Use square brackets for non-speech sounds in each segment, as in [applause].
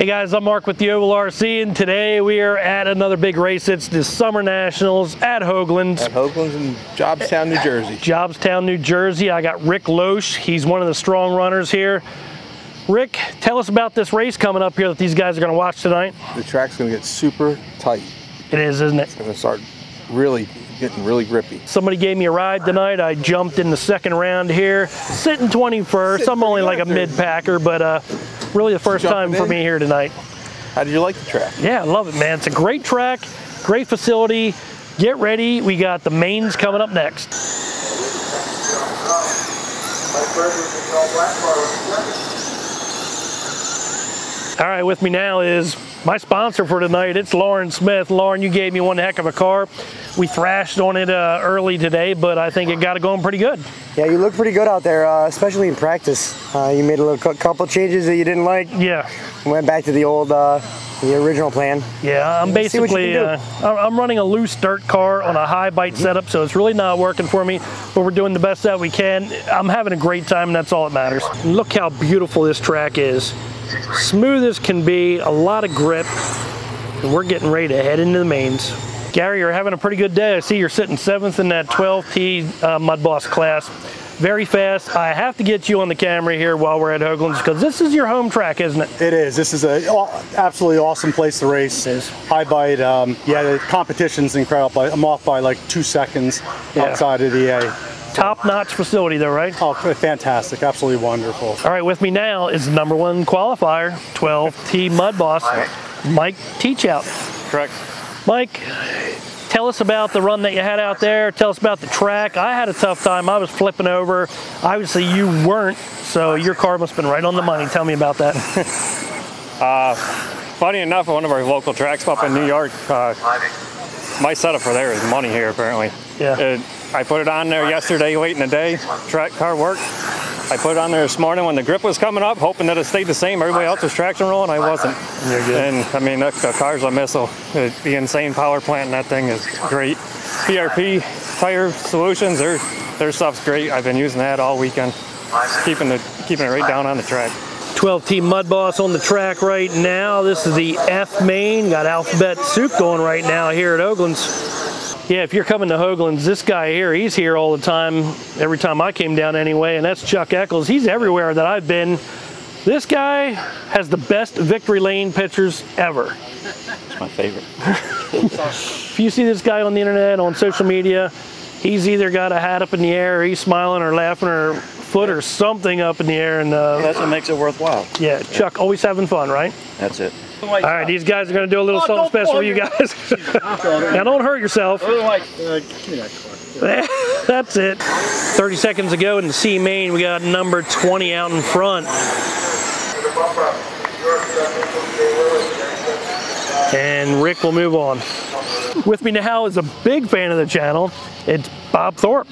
Hey guys, I'm Mark with the Oval RC, and today we are at another big race. It's the Summer Nationals at Hoagland's. At Hoagland's in Jobstown, New Jersey. Jobstown, New Jersey. I got Rick Loesch. He's one of the strong runners here. Rick, tell us about this race coming up here that these guys are going to watch tonight. The track's going to get super tight. It is, isn't it? It's going to start really getting really grippy. Somebody gave me a ride tonight. I jumped in the second round here, sitting 21st. Sitting I'm only like a mid-packer, but uh, really the first time Jumping for in. me here tonight. How did you like the track? Yeah, I love it, man. It's a great track, great facility. Get ready. We got the mains coming up next. All right, with me now is my sponsor for tonight. It's Lauren Smith. Lauren, you gave me one heck of a car. We thrashed on it uh, early today, but I think it got it going pretty good. Yeah, you look pretty good out there, uh, especially in practice. Uh, you made a little couple changes that you didn't like. Yeah, Went back to the old, uh, the original plan. yeah. I'm Let's see what you basically uh. I'm I'm running a loose dirt car on a high bite setup, so it's really not working for me. But we're doing the best that we can. I'm having a great time, and that's all that matters. Look how beautiful this track is. Smooth as can be, a lot of grip, and we're getting ready to head into the mains. Gary, you're having a pretty good day. I see you're sitting seventh in that 12T uh, Mud Boss class. Very fast. I have to get you on the camera here while we're at Hoagland's because this is your home track, isn't it? It is. This is a aw- absolutely awesome place to race. It is. High bite. Um, yeah, the competition's incredible. I'm off by like two seconds Yeah. outside of the A. Top-notch facility though, right? Oh, fantastic. Absolutely wonderful. All right, with me now is the number one qualifier, 12T Mud Boss, Mike Teachout. Correct. Mike, tell us about the run that you had out there. Tell us about the track. I had a tough time. I was flipping over. Obviously, you weren't, so your car must have been right on the money. Tell me about that. [laughs] [laughs] Funny enough, one of our local tracks up in New York, uh, my setup for there is money here apparently. Yeah. It, I put it on there yesterday late in the day, track car worked. I put it on there this morning when the grip was coming up, hoping that it stayed the same. Everybody else was traction rolling, I wasn't. You're good. And I mean, the, the car's a missile. It, the insane power plant in that thing is great. PRP tire solutions, their their stuff's great. I've been using that all weekend, keeping the keeping it right down on the track. 12T Mud Boss on the track right now. This is the F main. Got alphabet soup going right now here at Hoagland's. Yeah, if you're coming to Hoagland's, this guy here, he's here all the time, every time I came down anyway, and that's Chuck Eccles. He's everywhere that I've been. This guy has the best victory lane pictures ever. It's my favorite. If you see this guy on the internet, on social media, he's either got a hat up in the air, or he's smiling or laughing, or foot or something up in the air. And uh, That's what makes it worthwhile. yeah, Chuck always having fun, right? That's it. All right, these guys are going to do a little oh, something special for you guys. [laughs] now, don't hurt yourself. Uh, [laughs] That's it. 30 seconds ago in the C main, we got number 20 out in front. And Rick will move on. With me now is a big fan of the channel. It's Bob Thorpe.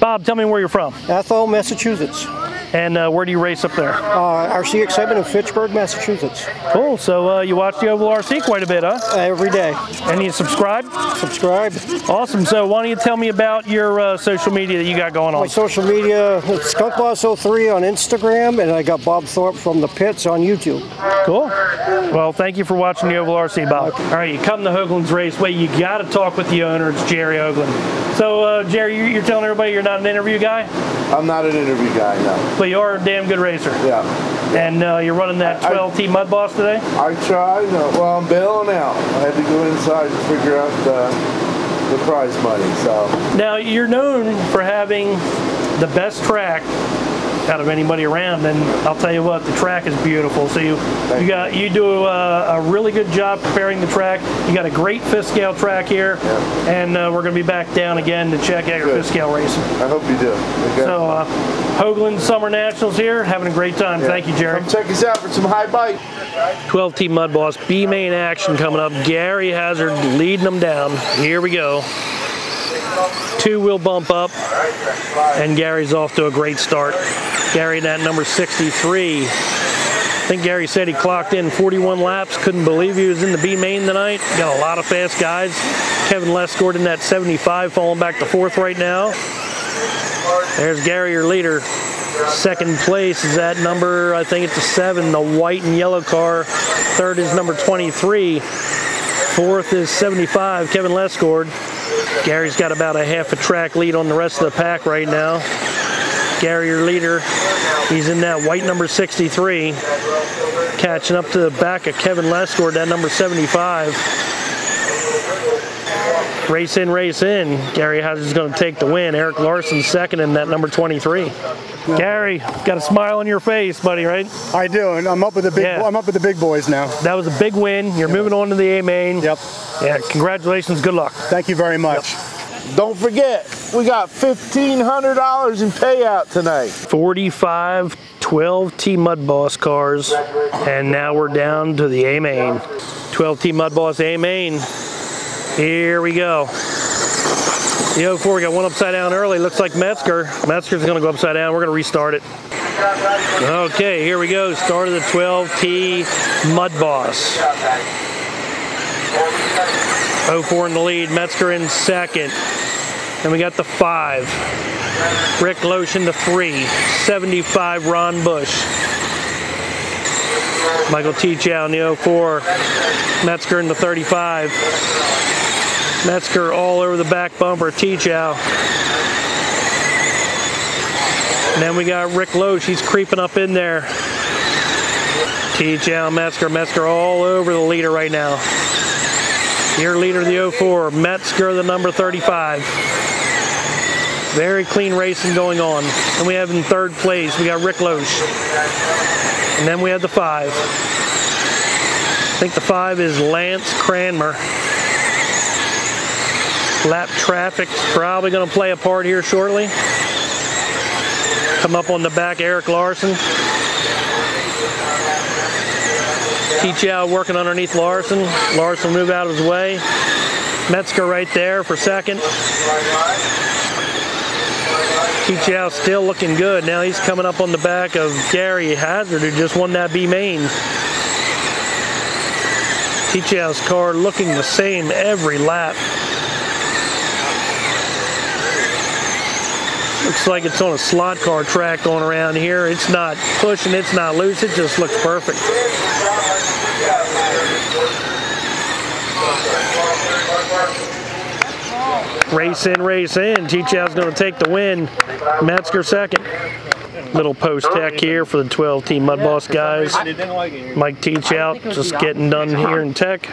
Bob, tell me where you're from Athol, Massachusetts. And uh, where do you race up there? Uh, RC Excitement in Fitchburg, Massachusetts. Cool. So uh, you watch the Oval RC quite a bit, huh? Every day. And you subscribe? Subscribe. Awesome. So why don't you tell me about your uh, social media that you got going on? My social media, it's SkunkBoss03 on Instagram, and I got Bob Thorpe from the Pits on YouTube. Cool. Well, thank you for watching the Oval RC, Bob. All right, you come to Hoagland's Raceway, you got to talk with the owner. It's Jerry Hoagland. So, uh, Jerry, you're telling everybody you're not an interview guy, I'm not an interview guy, no. but you are a damn good racer. Yeah. And uh, you're running that 12T Mud Boss today? I tried. uh, Well, I'm bailing out. I had to go inside to figure out the, the prize money. So Now, you're known for having the best track out of anybody around, and I'll tell you what, the track is beautiful. So you you got you do a, a really good job preparing the track. You got a great fifth scale track here, and uh, we're going to be back down again to check out your fifth scale racing. I hope you do. Okay. So uh, Hoagland Summer Nationals here, having a great time. Thank you, Jerry. Come check us out for some high bite. 12T Mud Boss B main action coming up. Gary Hazard leading them down. Here we go. Two will bump up, and Gary's off to a great start. Gary, that number 63. I think Gary said he clocked in 41 laps. Couldn't believe he was in the B main tonight. Got a lot of fast guys. Kevin Lescord in that 75, falling back to fourth right now. There's Gary, your leader. Second place is that number, I think it's a seven, the white and yellow car. Third is number 23. Fourth is 75, Kevin Lescord. Gary's got about a half a track lead on the rest of the pack right now. Gary, your leader, he's in that white number 63. Catching up to the back of Kevin Lescord, that number 75. Race in, race in. Gary Houser's going to take the win. Eric Larson second in that number 23. Gary, got a smile on your face, buddy, right? I do, and I'm up with the big. Yeah. I'm up with the big boys now. That was a big win. You're moving on to the A main. Yep. Yeah, congratulations. Good luck. Thank you very much. Don't forget, we got $1,500 in payout tonight. 45 12T Mud Boss cars, and now we're down to the A main. 12T Mud Boss A main. Here we go. The 04 we got one upside down early. Looks like Metzger. Metzger's going to go upside down. We're going to restart it. Okay, here we go. Start of the 12T Mud Boss. 04 in the lead. Metzger in second. Then we got the five. Rick Loesch the three. 75 Ron Bush. Michael Teachout in the 04. Metzger in the 35. Metzger all over the back bumper. Teachout. And then we got Rick Loesch. He's creeping up in there. Teachout, Metzger, Metzger all over the leader right now. Your leader, the 04, Metzger, the number 35. Very clean racing going on. And we have in third place, we got Rick Loesch. And then we have the five. I think the five is Lance Cranmer. Lap traffic probably going to play a part here shortly. Come up on the back, Eric Larson. Teachout working underneath Larson. Larson move out of his way. Metzger right there for second. Teachout still looking good. Now he's coming up on the back of Gary Hazard, who just won that B main. Teachout's car looking the same every lap. Looks like it's on a slot car track going around here. It's not pushing, it's not loose, it just looks perfect. Race in, race in. Teachout's going to take the win. Metzger second. Little post tech here for the 12T Mud Boss guys. Mike Teachout just getting done here in tech.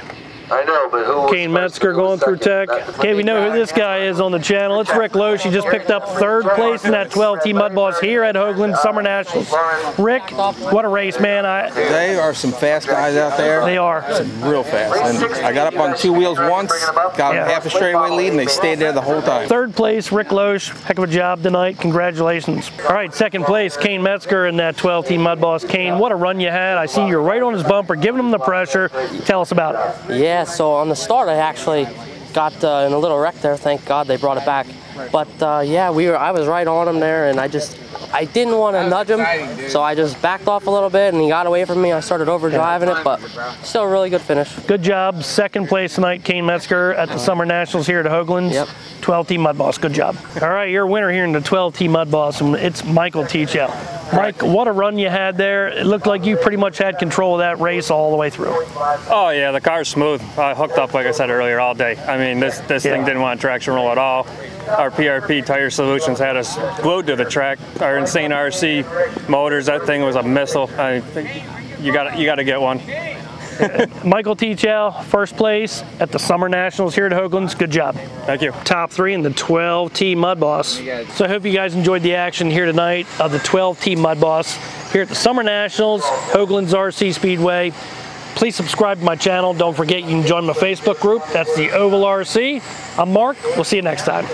I know, but who? Kane supposed Metzger going through second? tech. Okay, we know who this guy is on the channel. It's Rick Loesch. He just picked up third place in that 12T Mud Boss here at Hoagland Summer Nationals. Rick, what a race, man. I, They are some fast guys out there. they are. Real fast. And I got up on two wheels once, got Yeah. half a straightaway lead, and they stayed there the whole time. Third place, Rick Loesch. Heck of a job tonight. Congratulations. All right, second place, Kane Metzger in that 12T Mud Boss. Kane, what a run you had. I see you're right on his bumper, giving him the pressure. Tell us about it. Yeah, so on the start, I actually got uh, in a little wreck there. Thank God they brought it back. But uh, yeah, we were. I was right on him there, and I just I didn't want to nudge him, so I just backed off a little bit, and he got away from me. I started over driving it, but still a really good finish. Good job. Second place tonight, Kane Metzger at the Summer Nationals here at Hoagland's. Yep. 12T Mud Boss. Good job. All right, you're a winner here in the 12T Mud Boss, and it's Michael Teachout. Mike, what a run you had there. It looked like you pretty much had control of that race all the way through. Oh yeah, the car's smooth. I hooked up like I said earlier all day. I mean this this Yeah. thing didn't want traction roll at all. Our PRP Tire Solutions had us glued to the track. Our insane RC motors, that thing was a missile. I think you got you got to get one. [laughs] Michael Teachout, first place at the Summer Nationals here at Hoagland's. Good job. Thank you. top three in the 12 T Mud Boss. So I hope you guys enjoyed the action here tonight of the 12 T Mud Boss here at the Summer Nationals, Hoagland's RC Speedway. Please subscribe to my channel. Don't forget you can join my Facebook group. That's the Oval RC. I'm Mark. We'll see you next time.